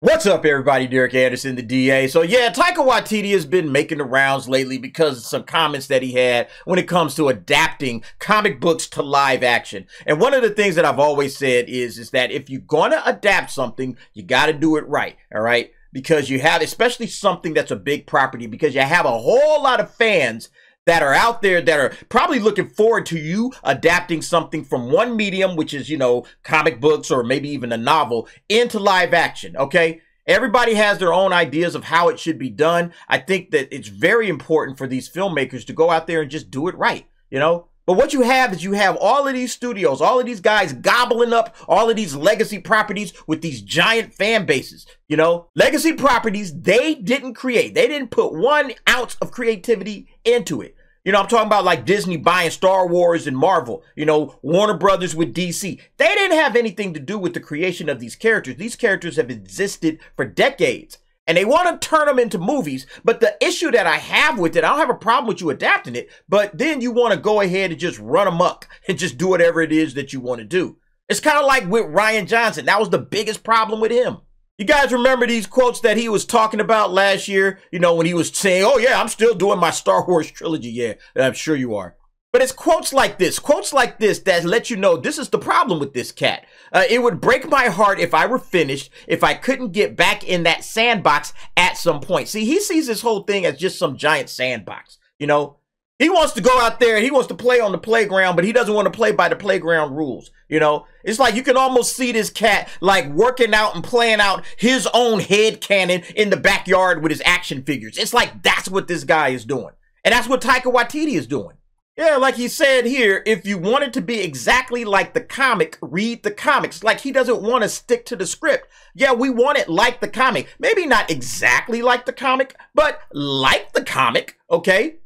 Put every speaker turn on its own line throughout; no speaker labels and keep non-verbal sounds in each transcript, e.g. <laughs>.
What's up, everybody? Derek Anderson, the DA. So, yeah, Taika Waititi has been making the rounds lately because of some comments that he had when it comes to adapting comic books to live action. And one of the things that I've always said is, is that if you're going to adapt something, you got to do it right. All right. Because you have, especially something that's a big property, because you have a whole lot of fans that are out there that are probably looking forward to you adapting something from one medium, which is, you know, comic books or maybe even a novel, into live action. Okay. Everybody has their own ideas of how it should be done. I think that it's very important for these filmmakers to go out there and just do it right, you know? But what you have is you have all of these studios, all of these guys gobbling up all of these legacy properties with these giant fan bases. You know, legacy properties they didn't create. They didn't put one ounce of creativity into it. You know, I'm talking about like Disney buying Star Wars and Marvel, you know, Warner Brothers with DC. They didn't have anything to do with the creation of these characters. These characters have existed for decades and they want to turn them into movies. But the issue that I have with it, I don't have a problem with you adapting it, but then you want to go ahead and just run amok and just do whatever it is that you want to do. It's kind of like with Rian Johnson. That was the biggest problem with him. You guys remember these quotes that he was talking about last year? You know, when he was saying, oh, yeah, I'm still doing my Star Wars trilogy. Yeah, I'm sure you are. But it's quotes like this, quotes like this that let you know this is the problem with this cat. Uh, it would break my heart if I were finished, if I couldn't get back in that sandbox at some point. See, he sees this whole thing as just some giant sandbox. You know, he wants to go out there he wants to play on the playground, but he doesn't want to play by the playground rules. You know, it's like you can almost see this cat like working out and playing out his own head canon in the backyard with his action figures. It's like that's what this guy is doing. And that's what Taika Waititi is doing. Yeah, like he said here, if you want it to be exactly like the comic, read the comics. Like he doesn't want to stick to the script. Yeah, we want it like the comic. Maybe not exactly like the comic, but like the comic, okay?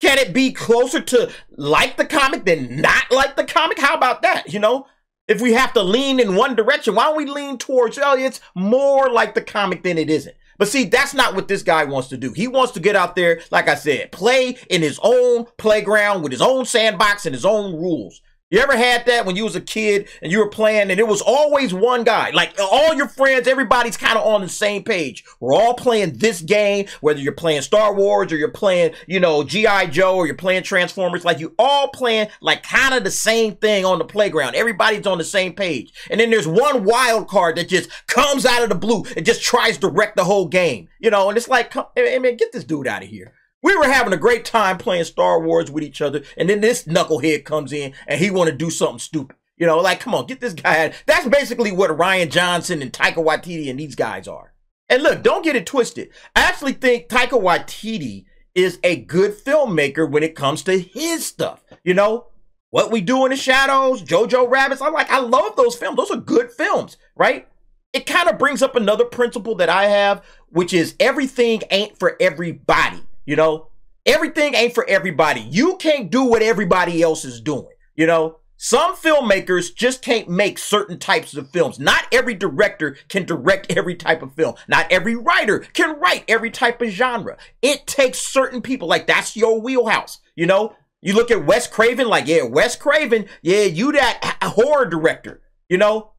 Can it be closer to like the comic than not like the comic? How about that? You know, if we have to lean in one direction, why don't we lean towards, oh, it's more like the comic than it isn't. But see, that's not what this guy wants to do. He wants to get out there, like I said, play in his own playground with his own sandbox and his own rules. You ever had that when you was a kid and you were playing and it was always one guy? Like all your friends, everybody's kind of on the same page. We're all playing this game, whether you're playing Star Wars or you're playing, you know, G.I. Joe or you're playing Transformers. Like you all playing like kind of the same thing on the playground. Everybody's on the same page. And then there's one wild card that just comes out of the blue and just tries to wreck the whole game. You know, and it's like, hey, man, get this dude out of here. We were having a great time playing Star Wars with each other, and then this knucklehead comes in and he want to do something stupid. You know, like, come on, get this guy out. That's basically what Rian Johnson and Taika Waititi and these guys are. And look, don't get it twisted. I actually think Taika Waititi is a good filmmaker when it comes to his stuff. You know, What We Do in the Shadows, Jojo Rabbits. I'm like, I love those films. Those are good films, right? It kind of brings up another principle that I have, which is everything ain't for everybody. You know, everything ain't for everybody. You can't do what everybody else is doing. You know, some filmmakers just can't make certain types of films. Not every director can direct every type of film. Not every writer can write every type of genre. It takes certain people, like that's your wheelhouse. You know, you look at Wes Craven, like, yeah, Wes Craven, yeah, you that horror director, you know.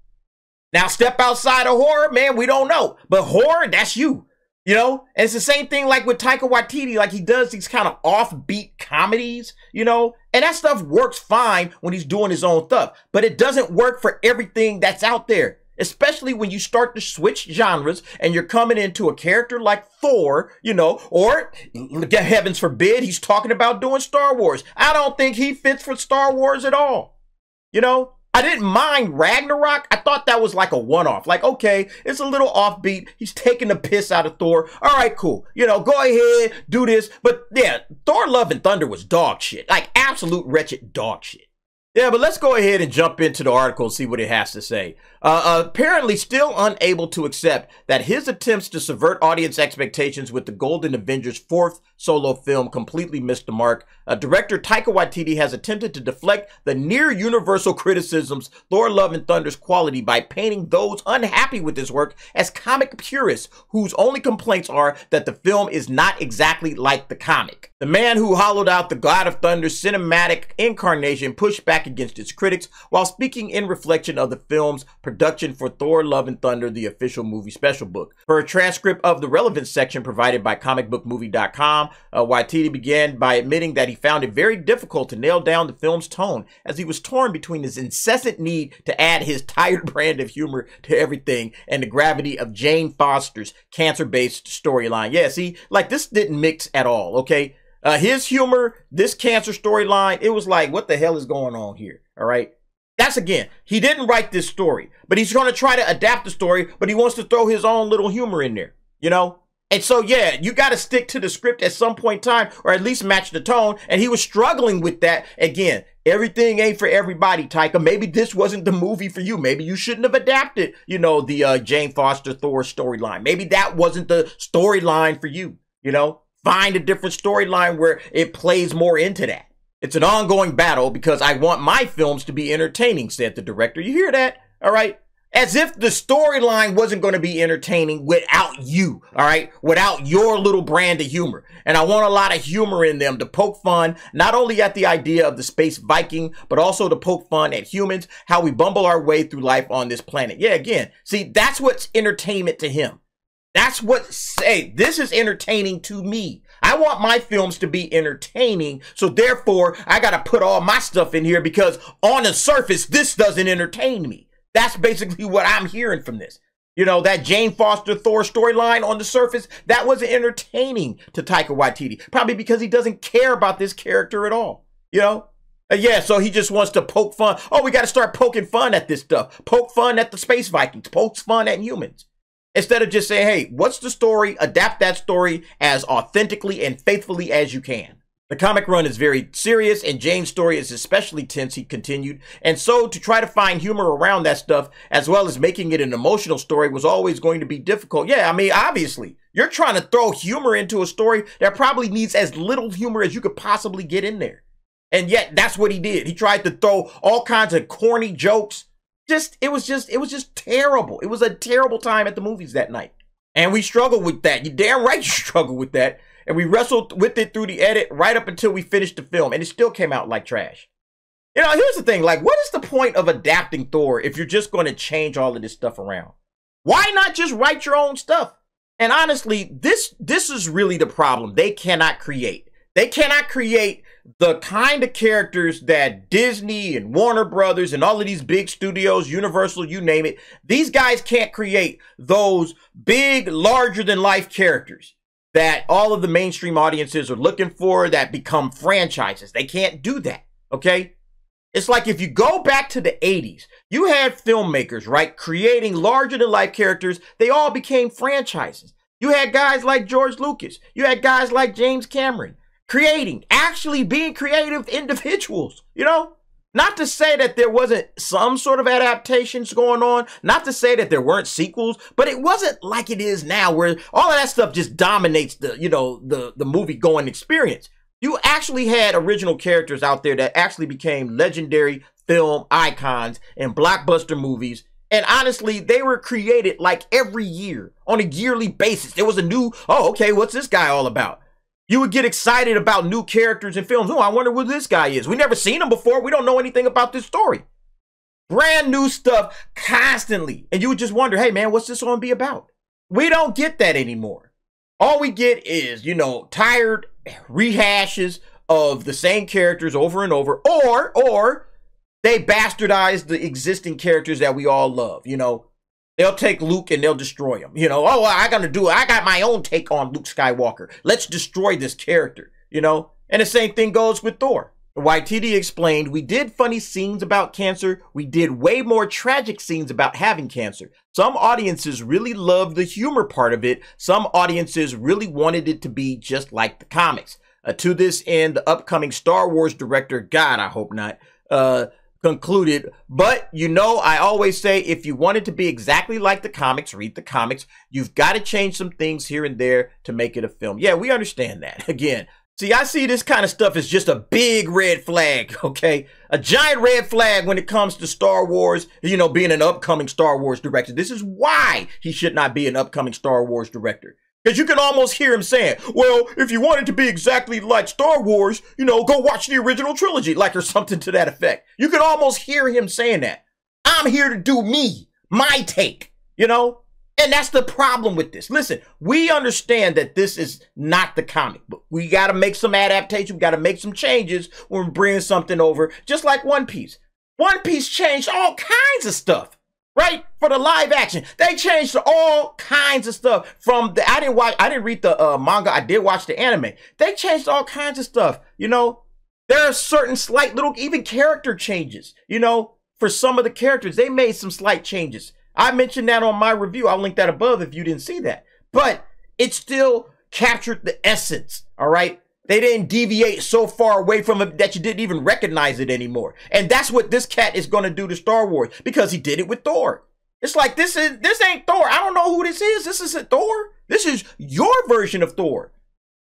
Now step outside of horror, man, we don't know. But horror, that's you. You know, and it's the same thing like with Taika Waititi, like he does these kind of offbeat comedies, you know, and that stuff works fine when he's doing his own stuff, but it doesn't work for everything that's out there. Especially when you start to switch genres and you're coming into a character like Thor, you know, or heavens forbid, he's talking about doing Star Wars. I don't think he fits for Star Wars at all. You know, I didn't mind Ragnarok. I thought that was like a one off. Like, okay, it's a little offbeat. He's taking the piss out of Thor. All right, cool. You know, go ahead, do this. But yeah, Thor Love and Thunder was dog shit. Like, absolute wretched dog shit. Yeah, but let's go ahead and jump into the article and see what it has to say. Uh, apparently, still unable to accept that his attempts to subvert audience expectations with the Golden Avengers fourth solo film completely missed the mark. Uh, director Taika Waititi has attempted to deflect the near universal criticisms Thor Love and Thunder's quality by painting those unhappy with his work as comic purists whose only complaints are that the film is not exactly like the comic. The man who hollowed out the God of Thunder's cinematic incarnation pushed back against its critics while speaking in reflection of the film's production for Thor Love and Thunder, the official movie special book. For a transcript of the relevance section provided by comicbookmovie.com, uh, Waititi began by admitting that he found it very difficult to nail down the film's tone as he was torn between his incessant need to add his <laughs> tired brand of humor to everything and the gravity of Jane Foster's cancer-based storyline. Yeah, see, like this didn't mix at all, okay? Uh, his humor, this cancer storyline, it was like, what the hell is going on here? All right. That's again, he didn't write this story, but he's going to try to adapt the story, but he wants to throw his own little humor in there, you know? And so, yeah, you got to stick to the script at some point in time, or at least match the tone. And he was struggling with that. Again, everything ain't for everybody, Taika. Maybe this wasn't the movie for you. Maybe you shouldn't have adapted, you know, the uh, Jane Foster Thor storyline. Maybe that wasn't the storyline for you, you know? Find a different storyline where it plays more into that. It's an ongoing battle because I want my films to be entertaining, said the director. You hear that? All right. As if the storyline wasn't going to be entertaining without you, all right? Without your little brand of humor. And I want a lot of humor in them to poke fun, not only at the idea of the space Viking, but also to poke fun at humans, how we bumble our way through life on this planet. Yeah, again, see, that's what's entertainment to him. That's what say this is entertaining to me. I want my films to be entertaining, so therefore I got to put all my stuff in here because on the surface this doesn't entertain me. That's basically what I'm hearing from this. You know, that Jane Foster Thor storyline on the surface, that wasn't entertaining to Taika Waititi. Probably because he doesn't care about this character at all. You know? Uh, yeah, so he just wants to poke fun. Oh, we got to start poking fun at this stuff. Poke fun at the Space Vikings. Poke fun at humans. Instead of just saying, hey, what's the story? Adapt that story as authentically and faithfully as you can. The comic run is very serious, and Jane's story is especially tense, he continued. And so, to try to find humor around that stuff, as well as making it an emotional story, was always going to be difficult. Yeah, I mean, obviously, you're trying to throw humor into a story that probably needs as little humor as you could possibly get in there. And yet, that's what he did. He tried to throw all kinds of corny jokes just it was just it was just terrible. It was a terrible time at the movies that night. And we struggled with that. You damn right you <laughs> struggled with that. And we wrestled with it through the edit right up until we finished the film. And it still came out like trash. You know, here's the thing. Like, what is the point of adapting Thor if you're just going to change all of this stuff around? Why not just write your own stuff? And honestly, this this is really the problem. They cannot create. They cannot create the kind of characters that Disney and Warner Brothers and all of these big studios, Universal, you name it, these guys can't create those big, larger than life characters that all of the mainstream audiences are looking for that become franchises. They can't do that. Okay. It's like if you go back to the 80s, you had filmmakers, right, creating larger than life characters. They all became franchises. You had guys like George Lucas. You had guys like James Cameron creating, actually being creative <laughs> individuals, you know? Not to say that there wasn't some sort of adaptations going on, not to say that there weren't sequels, but it wasn't like it is now where all of that stuff just dominates the, you know, the the movie going experience. You actually had original characters out there that actually became legendary film icons and blockbuster movies and honestly, they were created like every year on a yearly basis. There was a new, oh, okay, what's this guy all about? You would get excited about new characters in films. Oh, I wonder who this guy is. We never seen him before. We don't know anything about this story. Brand new stuff constantly. And you would just wonder, hey man, what's this going to be about? We don't get that anymore. All we get is, you know, tired rehashes of the same characters over and over, or or they bastardize the existing characters that we all love. You know, They'll take Luke and they'll destroy him. You know, oh, I gotta do it. I got my own take on Luke Skywalker. Let's destroy this character, you know? And the same thing goes with Thor. Waititi explained, we did funny scenes about cancer. We did way more tragic scenes about having cancer. Some audiences really loved the humor part of it. Some audiences really wanted it to be just like the comics. Uh, to this end, the upcoming Star Wars director, God, I hope not, uh, concluded. But you know, I always say if you want it to be exactly like the comics, read the comics. You've got to change some things here and there to make it a film. Yeah, we understand that. <laughs> Again, see, I see this kind of stuff as just a big red flag, <laughs> okay? A giant red flag when it comes to Star Wars, you know, being an upcoming Star Wars director. This is why he should not be an upcoming Star Wars director. Because you can almost hear him saying, well, if you want it to be exactly like Star Wars, you know, go watch the original trilogy, like or something to that effect. You can almost hear him saying that. I'm here to do me, my take, you know? And that's the problem with this. Listen, we understand that this is not the comic book. We got to make some adaptation. We got to make some changes when bringing something over, just like One Piece. One Piece changed all kinds of stuff right? For the live action, they changed all kinds of stuff. From the I didn't watch, I didn't read the uh, manga. I did watch the anime. They changed all kinds of stuff. You know, there are certain slight little even character changes. You know, for some of the characters, they made some slight changes. I mentioned that on my review. I'll link that above if you didn't see that. But it still captured the essence. All right. They didn't deviate so far away from it that you didn't even recognize it anymore. And that's what this cat is going to do to Star Wars because he did it with Thor. It's like this is this ain't Thor. I don't know who this is. This isn't Thor. This is your version of Thor.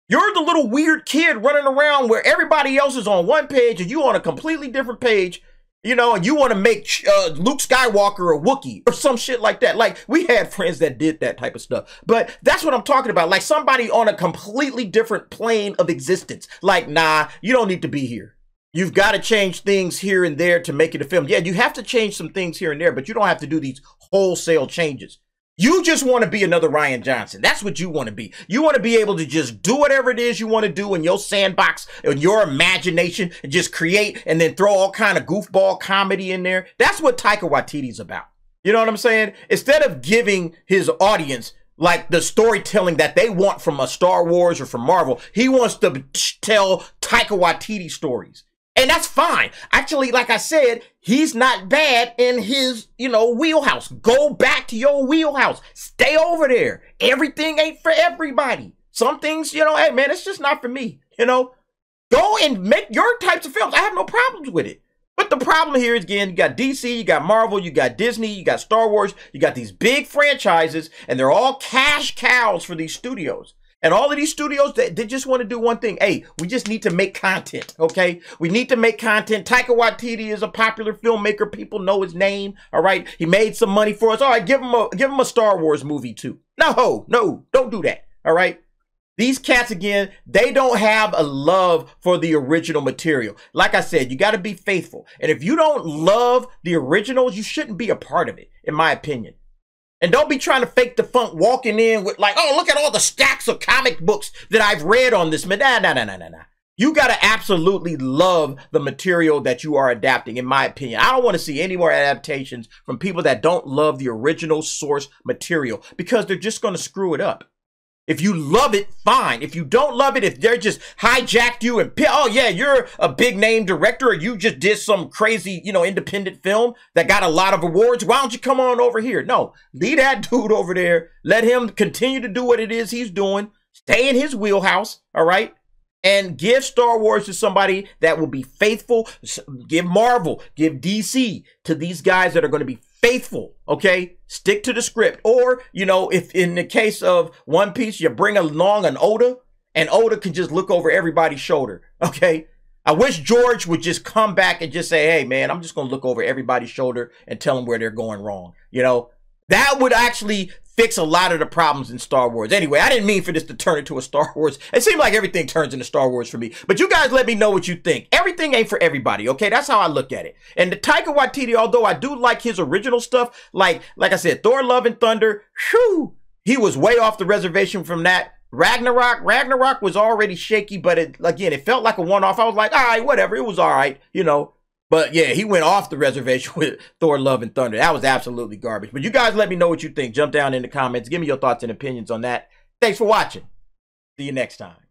You're the little weird kid running around where everybody else is on one page and you on a completely different page you know, and you want to make uh, Luke Skywalker a Wookiee or some shit like that. Like, we had <laughs> friends that did that type of stuff. But that's what I'm talking about. Like, somebody on a completely different plane of existence. Like, nah, you don't need to be here. You've got to change things here and there to make it a film. Yeah, you have to change some things here and there, but you don't have to do these wholesale changes. You just want to be another Rian Johnson. That's what you want to be. You want to be able to just do whatever it is you want to do in your sandbox, in your imagination, and just create and then throw all kind of goofball comedy in there. That's what Taika Waititi's about. You know what I'm saying? Instead of giving his audience like the storytelling that they want from a Star Wars or from Marvel, he wants to tell Taika Waititi stories. And that's fine. Actually, like I said, he's not bad in his, you know, wheelhouse. Go back to your wheelhouse. Stay over there. Everything ain't for everybody. Some things, you know, hey man, it's just not for me. You know, go and make your types of films. I have no problems with it. But the problem here is again, you got DC, you got Marvel, you got Disney, you got Star Wars, you got these big franchises, and they're all cash cows for these studios. And all of these studios, they, they just want to do one thing. Hey, we just need to make content, okay? We need to make content. Taika Waititi is a popular filmmaker. People know his name, all right? He made some money for us. All right, give him a give him a Star Wars movie too. No, no, don't do that, all right? These cats, again, they don't have a love for the original material. Like I said, you got to be faithful. And if you don't love the originals, you shouldn't be a part of it, in my opinion. And don't be trying to fake the funk walking in with like, oh, look at all the stacks of comic books that I've read on this. Man, nah, nah, nah, nah, nah, nah. You got to absolutely love the material that you are adapting, in my opinion. I don't want to see any more adaptations from people that don't love the original source material because they're just to screw it up. If you love it, fine. If you don't love it, if they're just hijacked you and, oh yeah, you're a big name director or you just did some crazy, you know, independent film that got a lot of awards, why don't you come on over here? No, leave that <laughs> dude over there. Let him continue to do what it is he's doing. Stay in his wheelhouse, all right? And give Star Wars to somebody that will be faithful. Give Marvel, give DC to these guys that are going to be faithful, okay? Stick to the script. Or, you know, if in the case of One Piece, you bring along an Oda, and Oda can just look over everybody's shoulder, <laughs> okay? I wish George would just come back and just say, hey, man, I'm just going to look over everybody's shoulder and tell them where they're going wrong. You know, that would actually fix a lot of the problems in Star Wars. Anyway, I didn't mean for this to turn into a Star Wars. It seemed like everything turns into Star Wars for me. But you guys let me know what you think. Everything ain't for everybody, okay? That's how I look at it. And the Taika Waititi, although I do like his original stuff, like like I said, Thor Love and Thunder, whew, he was way off the reservation from that. Ragnarok, Ragnarok was already shaky, but it again, it felt like a one-off. I was like, all right, whatever, it was all right, you know. But yeah, he went off the reservation <laughs> with Thor Love and Thunder. That was absolutely garbage. But you guys let me know what you think. Jump down in the comments. Give me your thoughts and opinions on that. Thanks for watching. See you next time.